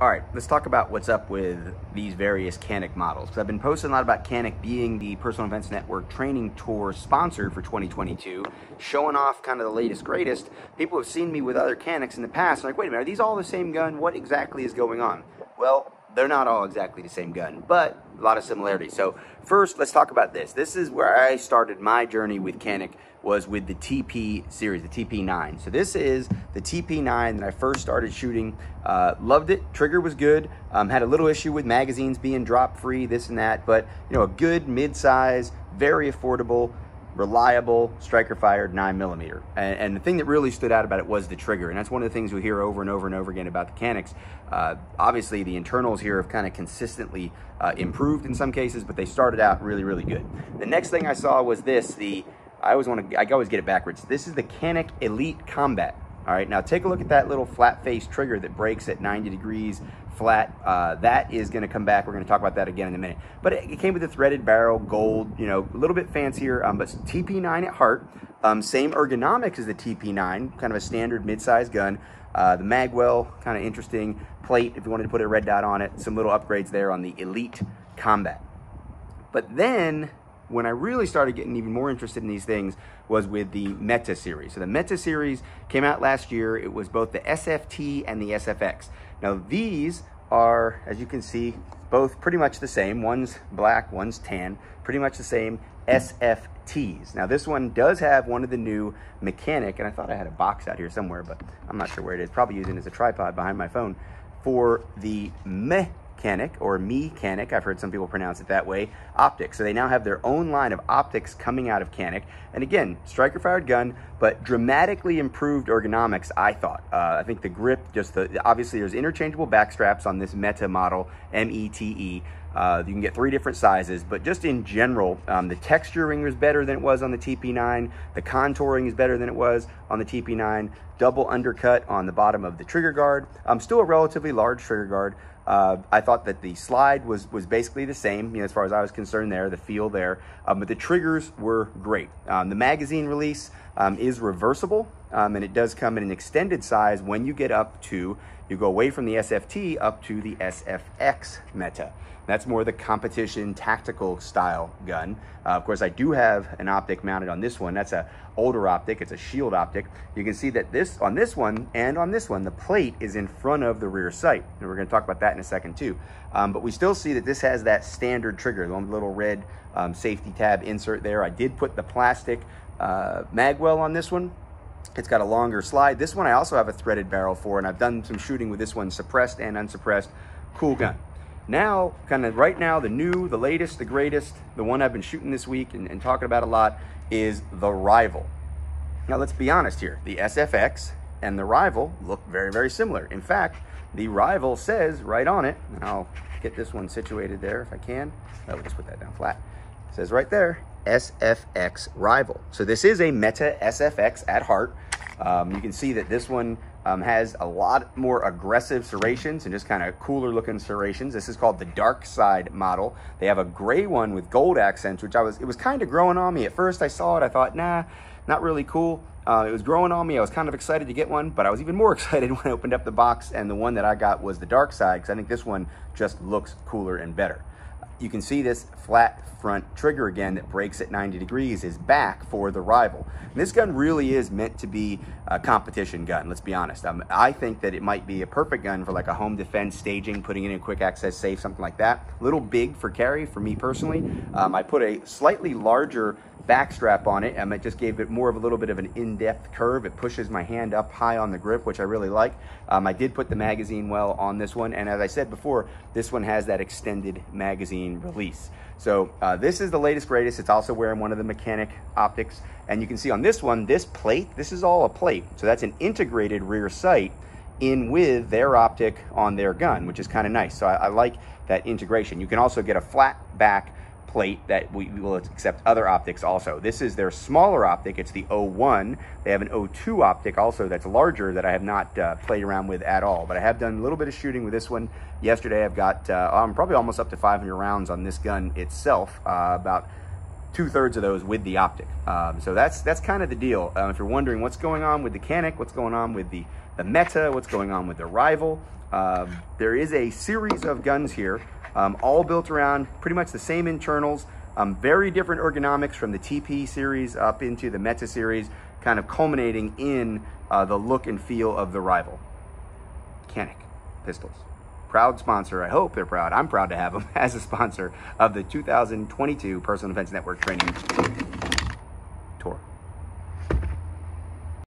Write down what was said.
All right, let's talk about what's up with these various Canik models. Because I've been posting a lot about Canik being the Personal Defense Network training tour sponsor for 2022, showing off kind of the latest, greatest. People have seen me with other Caniks in the past, and like, wait a minute, are these all the same gun? What exactly is going on? Well, they're not all exactly the same gun, but a lot of similarities. So first, let's talk about this. This is where I started my journey with Canik was with the TP series, the TP9. So this is the TP9 that I first started shooting. Uh, loved it. Trigger was good. Um, had a little issue with magazines being drop free, this and that, but you know, a good mid-size, very affordable, reliable striker fired 9 millimeter. And, and, the thing that really stood out about it was the trigger. And that's one of the things we hear over and over and over again about the Caniks uh, obviously the internals here have kind of consistently uh, improved in some cases but they started out really really good. The next thing i saw was this the i always want to i always get it backwards. This is the Canik elite combat all right, now take a look at that little flat face trigger that breaks at 90 degrees flat. Uh, that is going to come back. We're going to talk about that again in a minute. But it, it, came with a threaded barrel, gold, you know, a little bit fancier, um, but TP9 at heart. Um, same ergonomics as the TP9, kind of a standard mid-size gun. Uh, the magwell, kind of interesting plate if you wanted to put a red dot on it. Some little upgrades there on the Elite Combat. But then when I really started getting even more interested in these things was with the METE series. So the METE series came out last year. It was both the SFT and the SFX. Now these are, as you can see, both pretty much the same. One's black, one's tan, pretty much the same SFTs. Now this one does have one of the new MeCanik, and I thought I had a box out here somewhere, but I'm not sure where it is. Probably using as a tripod behind my phone for the Meh Canik or Mechanic, I've heard some people pronounce it that way, optics. So they now have their own line of optics coming out of Canik. And again, striker fired gun, but dramatically improved ergonomics, I thought. Uh, I think the grip, just the, obviously there's interchangeable back straps on this METE model, M-E-T-E. Uh, you can get three different sizes, but just in general, um, the texturing is better than it was on the TP9. The contouring is better than it was on the TP9. Double undercut on the bottom of the trigger guard. Um, still a relatively large trigger guard, uh, I thought that the slide was was basically the same, you know, as far as I was concerned there, the feel there, um, but the triggers were great. Um, the magazine release um, is reversible, um, and it does come in an extended size when you get up to, you go away from the SFT up to the SFX METE. That's more the competition tactical style gun. Uh, of course, I do have an optic mounted on this one. That's a older optic. It's a shield optic. You can see that this on this one and on this one, the plate is in front of the rear sight. And we're going to talk about that in a second too. Um, but we still see that this has that standard trigger, the little red um, safety tab insert there. I did put the plastic uh, magwell on this one. It's got a longer slide. This one I also have a threaded barrel for, and I've done some shooting with this one suppressed and unsuppressed. Cool gun. Now, kind of right now, the new, the latest, the greatest, the one I've been shooting this week and, and talking about a lot is the Rival. Now, let's be honest here. The SFX and the Rival look very, very similar. In fact, the Rival says right on it, and I'll get this one situated there if I can. Oh, just put that down flat. It says right there, SFX Rival. So this is a METE SFX at heart. Um, you can see that this one um, has a lot more aggressive serrations and just kind of cooler looking serrations. This is called the dark side model. They have a gray one with gold accents, which I was, it was kind of growing on me. At first I saw it, I thought, nah, not really cool. Uh, it was growing on me. I was kind of excited to get one, but I was even more excited when I opened up the box and the one that I got was the dark side because I think this one just looks cooler and better you can see this flat front trigger again that breaks at 90 degrees is back for the rival. And this gun really is meant to be a competition gun, let's be honest. Um, I think that it might be a perfect gun for like a home defense staging, putting it in a quick access safe, something like that. A little big for carry for me personally. Um, I put a slightly larger back strap on it. Um, it just gave it more of a little bit of an in-depth curve. It pushes my hand up high on the grip, which I really like. Um, I did put the magazine well on this one. And as I said before, this one has that extended magazine release. So uh, this is the latest greatest. It's also wearing one of the MeCanik optics. And you can see on this one, this plate, this is all a plate. So that's an integrated rear sight in with their optic on their gun, which is kind of nice. So I, I like that integration. You can also get a flat back plate that we, will accept other optics also. This is their smaller optic. It's the O1. They have an O2 optic also that's larger that I have not uh, played around with at all. But I have done a little bit of shooting with this one. Yesterday I've got, uh, I'm probably almost up to 500 rounds on this gun itself. Uh, about two thirds of those with the optic. Um, so that's that's kind of the deal. Um, if you're wondering what's going on with the Canik, what's going on with the the METE, what's going on with the Rival, um, there is a series of guns here, um, all built around pretty much the same internals. Um, very different ergonomics from the TP series up into the METE series, kind of culminating in uh, the look and feel of the Rival. Canik pistols proud sponsor. I hope they're proud. I'm proud to have them as a sponsor of the 2022 Personal Defense Network Training Tour.